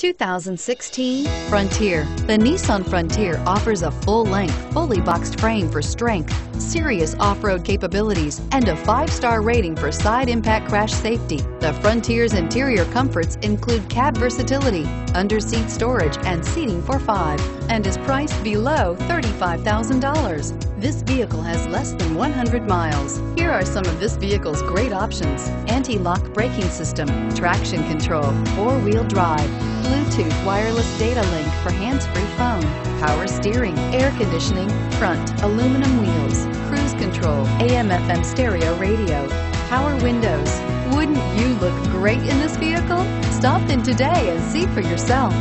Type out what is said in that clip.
2016 Frontier. The Nissan Frontier offers a full-length, fully boxed frame for strength, serious off-road capabilities, and a five-star rating for side impact crash safety. The Frontier's interior comforts include cab versatility, under-seat storage, and seating for five, and is priced below $35,000. This vehicle has less than 100 miles. Here are some of this vehicle's great options. Anti-lock braking system, traction control, four-wheel drive, Bluetooth wireless data link for hands-free phone, power steering, air conditioning, front, aluminum wheels, cruise control, AM FM stereo radio, power windows. Wouldn't you look great in this vehicle? Stop in today and see for yourself.